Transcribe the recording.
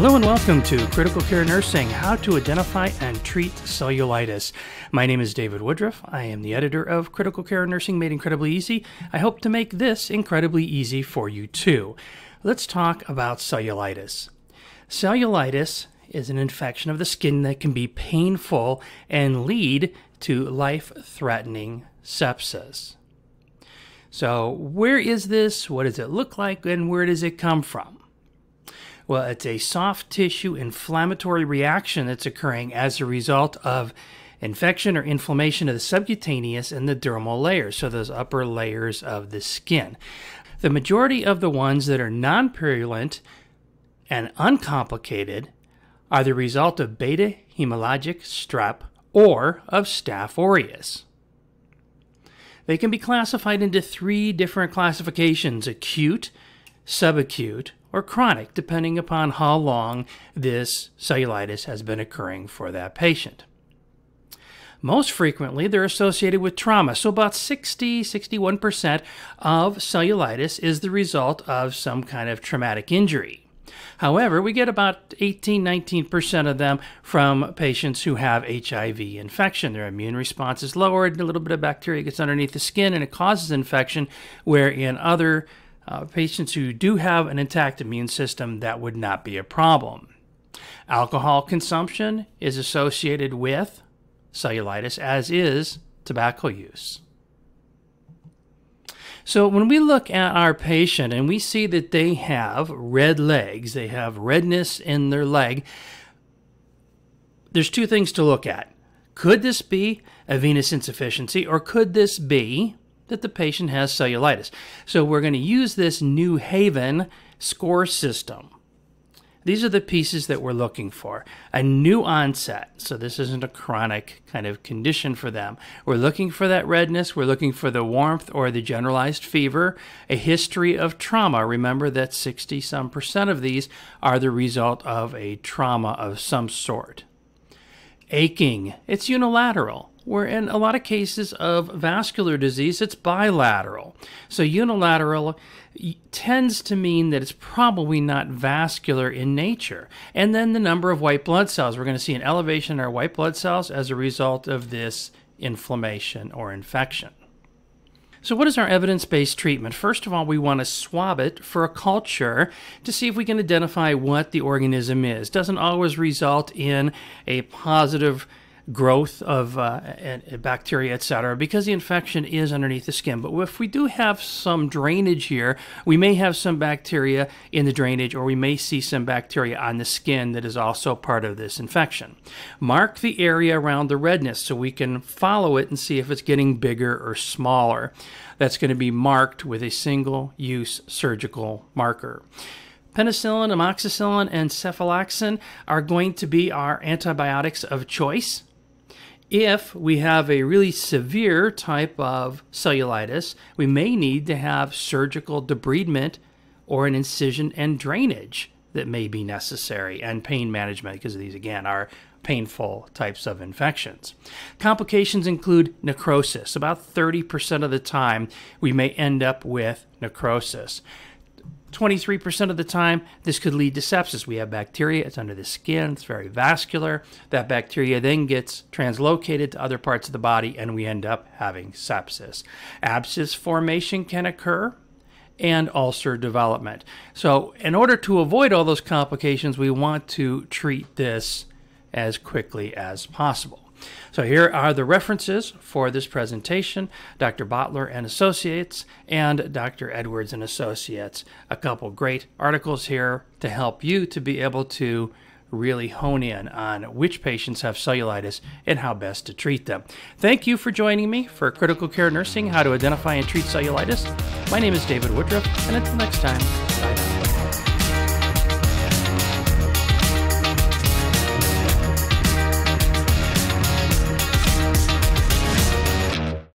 Hello and welcome to Critical Care Nursing How to Identify and Treat Cellulitis. My name is David Woodruff. I am the editor of Critical Care Nursing Made Incredibly Easy. I hope to make this incredibly easy for you too. Let's talk about cellulitis. Cellulitis is an infection of the skin that can be painful and lead to life threatening sepsis. So, where is this? What does it look like? And where does it come from? Well, it's a soft tissue inflammatory reaction that's occurring as a result of infection or inflammation of the subcutaneous and the dermal layers, so those upper layers of the skin. The majority of the ones that are non purulent and uncomplicated are the result of beta hemorrhagic strep or of Staph aureus. They can be classified into three different classifications acute, subacute, or chronic, depending upon how long this cellulitis has been occurring for that patient. Most frequently, they're associated with trauma. So, about 60 61% of cellulitis is the result of some kind of traumatic injury. However, we get about 18 19% of them from patients who have HIV infection. Their immune response is lowered, and a little bit of bacteria gets underneath the skin, and it causes infection, where in other uh, patients who do have an intact immune system, that would not be a problem. Alcohol consumption is associated with cellulitis, as is tobacco use. So, when we look at our patient and we see that they have red legs, they have redness in their leg, there's two things to look at. Could this be a venous insufficiency, or could this be that the patient has cellulitis. So we're going to use this New Haven score system. These are the pieces that we're looking for. A new onset, so this isn't a chronic kind of condition for them. We're looking for that redness, we're looking for the warmth or the generalized fever, a history of trauma. Remember that 60 some percent of these are the result of a trauma of some sort. Aching, it's unilateral where in a lot of cases of vascular disease, it's bilateral. So unilateral tends to mean that it's probably not vascular in nature. And then the number of white blood cells. We're going to see an elevation in our white blood cells as a result of this inflammation or infection. So, what is our evidence based treatment? First of all, we want to swab it for a culture to see if we can identify what the organism is. Doesn't always result in a positive growth of uh, bacteria, etc., because the infection is underneath the skin. But if we do have some drainage here, we may have some bacteria in the drainage, or we may see some bacteria on the skin that is also part of this infection. Mark the area around the redness so we can follow it and see if it's getting bigger or smaller. That's going to be marked with a single use surgical marker. Penicillin, amoxicillin, and cephalexin are going to be our antibiotics of choice. If we have a really severe type of cellulitis, we may need to have surgical debridement or an incision and drainage that may be necessary and pain management because these again are painful types of infections. Complications include necrosis. About 30% of the time we may end up with necrosis. 23% of the time, this could lead to sepsis. We have bacteria, it's under the skin, it's very vascular. That bacteria then gets translocated to other parts of the body, and we end up having sepsis. Abscess formation can occur and ulcer development. So, in order to avoid all those complications, we want to treat this as quickly as possible. So here are the references for this presentation, Dr. Bottler and Associates and Dr. Edwards and Associates. A couple great articles here to help you to be able to really hone in on which patients have cellulitis and how best to treat them. Thank you for joining me for Critical Care Nursing, How to Identify and Treat Cellulitis. My name is David Woodruff, and until next time, bye